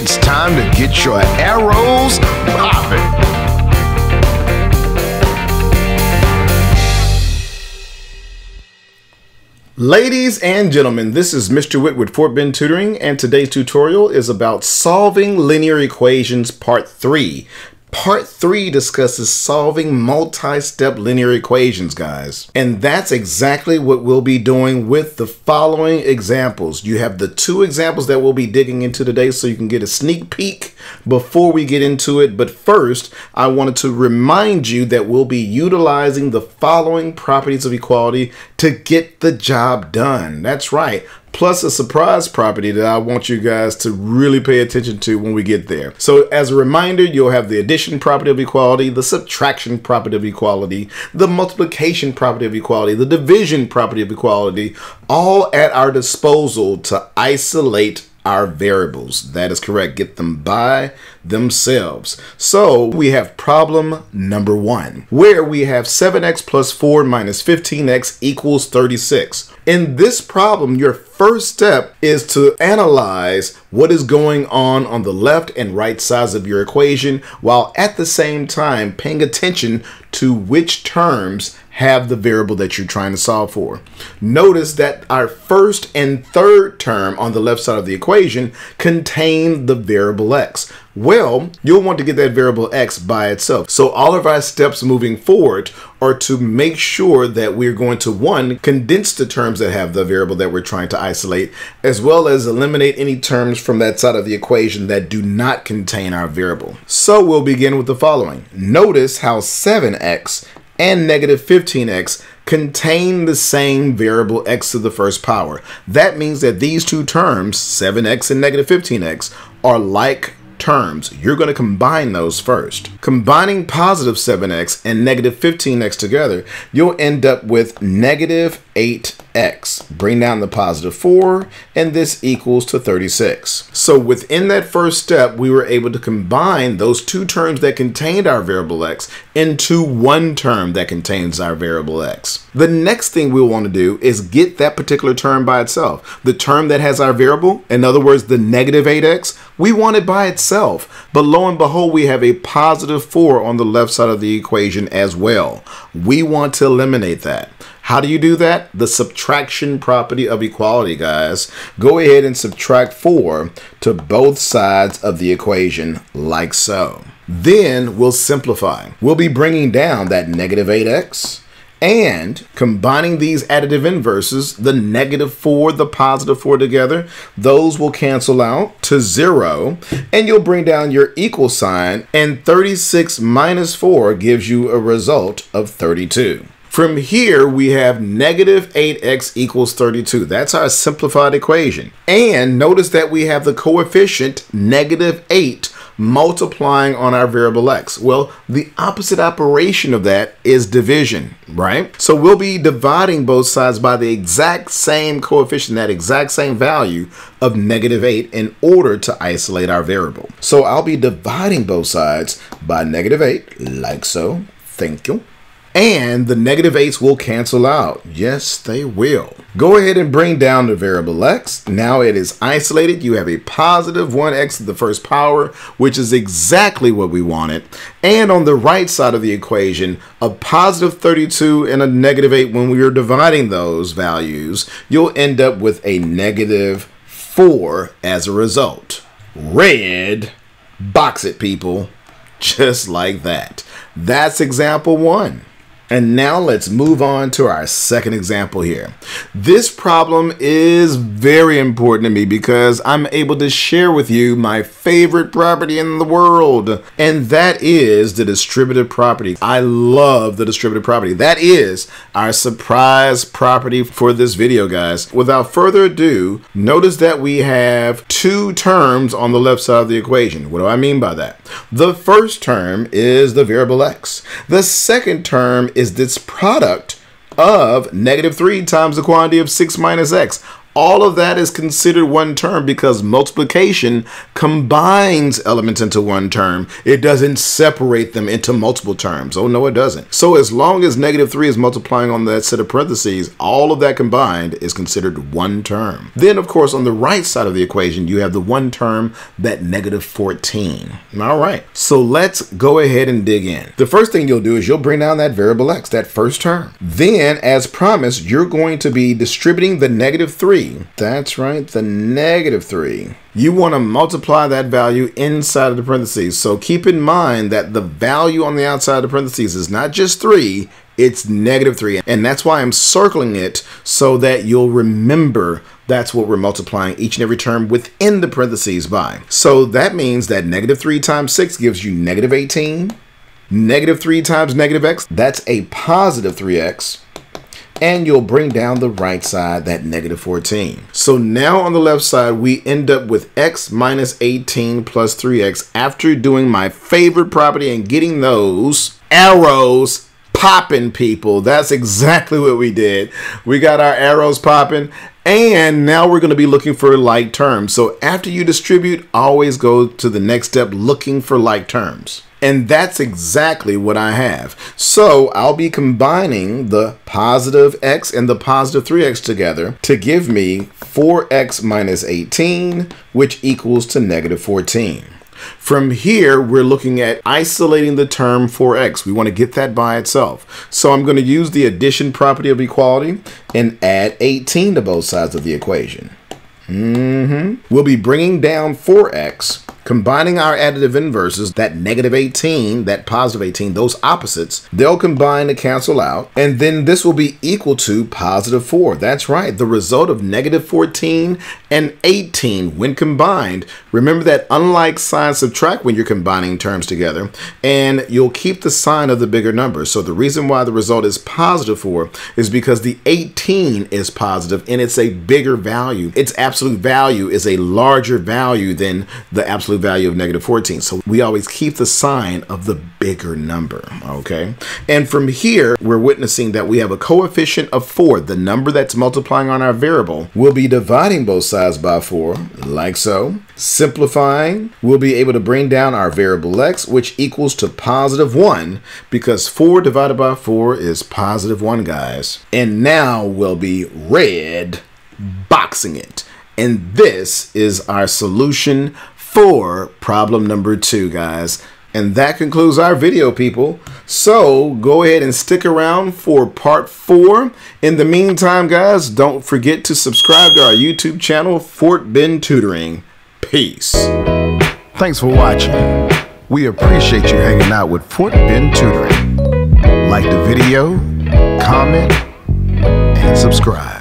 It's time to get your arrows popping. Ladies and gentlemen, this is Mr. Whitt with Fort Bend Tutoring, and today's tutorial is about solving linear equations part 3. Part 3 discusses solving multi-step linear equations, guys. And that's exactly what we'll be doing with the following examples. You have the two examples that we'll be digging into today so you can get a sneak peek before we get into it. But first, I wanted to remind you that we'll be utilizing the following properties of equality to get the job done. That's right plus a surprise property that I want you guys to really pay attention to when we get there. So as a reminder, you'll have the addition property of equality, the subtraction property of equality, the multiplication property of equality, the division property of equality, all at our disposal to isolate our variables. That is correct. Get them by themselves. So we have problem number one, where we have 7x plus 4 minus 15x equals 36. In this problem, your first step is to analyze what is going on on the left and right sides of your equation while at the same time paying attention to which terms have the variable that you're trying to solve for. Notice that our first and third term on the left side of the equation contain the variable x. Well, you'll want to get that variable x by itself. So all of our steps moving forward are to make sure that we're going to one, condense the terms that have the variable that we're trying to isolate, as well as eliminate any terms from that side of the equation that do not contain our variable. So we'll begin with the following. Notice how 7x and negative 15x contain the same variable x to the first power. That means that these two terms, 7x and negative 15x, are like terms, you're going to combine those first. Combining positive 7x and negative 15x together, you'll end up with negative 8x. Bring down the positive 4, and this equals to 36. So within that first step, we were able to combine those two terms that contained our variable x into one term that contains our variable x. The next thing we'll want to do is get that particular term by itself. The term that has our variable, in other words, the negative 8x, we want it by itself. But lo and behold, we have a positive 4 on the left side of the equation as well. We want to eliminate that. How do you do that? The subtraction property of equality, guys. Go ahead and subtract 4 to both sides of the equation like so. Then we'll simplify. We'll be bringing down that negative 8x and combining these additive inverses, the negative 4, the positive 4 together, those will cancel out to 0. And you'll bring down your equal sign. And 36 minus 4 gives you a result of 32. From here, we have negative 8x equals 32. That's our simplified equation. And notice that we have the coefficient negative 8 multiplying on our variable x? Well, the opposite operation of that is division, right? So we'll be dividing both sides by the exact same coefficient, that exact same value of negative 8 in order to isolate our variable. So I'll be dividing both sides by negative 8, like so. Thank you and the negative 8s will cancel out. Yes, they will. Go ahead and bring down the variable x. Now it is isolated. You have a positive 1x to the first power, which is exactly what we wanted. And on the right side of the equation, a positive 32 and a negative 8, when we are dividing those values, you'll end up with a negative 4 as a result. Red, box it, people. Just like that. That's example one. And now let's move on to our second example here. This problem is very important to me because I'm able to share with you my favorite property in the world, and that is the distributive property. I love the distributive property. That is our surprise property for this video, guys. Without further ado, notice that we have two terms on the left side of the equation. What do I mean by that? The first term is the variable x. The second term is this product of negative 3 times the quantity of 6 minus x. all of that is considered one term because multiplication combines elements into one term. It doesn't separate them into multiple terms. Oh, no, it doesn't. So as long as negative 3 is multiplying on that set of parentheses, all of that combined is considered one term. Then, of course, on the right side of the equation, you have the one term, that negative 14. All right, so let's go ahead and dig in. The first thing you'll do is you'll bring down that variable x, that first term. Then, as promised, you're going to be distributing the negative 3 that's right, the negative 3. You want to multiply that value inside of the parentheses. So keep in mind that the value on the outside of the parentheses is not just 3, it's negative 3. And that's why I'm circling it so that you'll remember that's what we're multiplying each and every term within the parentheses by. So that means that negative 3 times 6 gives you negative 18. Negative 3 times negative x, that's a positive 3x and you'll bring down the right side, that negative 14. So now on the left side, we end up with x minus 18 plus 3x after doing my favorite property and getting those arrows popping, people. That's exactly what we did. We got our arrows popping. And now we're going to be looking for like terms. So after you distribute, always go to the next step looking for like terms. And that's exactly what I have. So I'll be combining the positive x and the positive 3x together to give me 4x minus 18, which equals to negative 14. From here, we're looking at isolating the term 4x. We want to get that by itself. So I'm going to use the addition property of equality and add 18 to both sides of the equation. Mm -hmm. We'll be bringing down 4x Combining our additive inverses, that negative 18, that positive 18, those opposites, they'll combine to cancel out. And then this will be equal to positive 4. That's right. The result of negative 14 and 18 when combined. Remember that unlike sign subtract when you're combining terms together, and you'll keep the sign of the bigger number. So the reason why the result is positive 4 is because the 18 is positive and it's a bigger value. Its absolute value is a larger value than the absolute absolute value of negative 14. So we always keep the sign of the bigger number, okay? And from here, we're witnessing that we have a coefficient of 4. The number that's multiplying on our variable will be dividing both sides by 4, like so. Simplifying, we'll be able to bring down our variable x, which equals to positive 1, because 4 divided by 4 is positive 1, guys. And now we'll be red boxing it. And this is our solution for problem number two, guys. And that concludes our video, people. So go ahead and stick around for part four. In the meantime, guys, don't forget to subscribe to our YouTube channel, Fort Bend Tutoring. Peace. Thanks for watching. We appreciate you hanging out with Fort Bend Tutoring. Like the video, comment, and subscribe.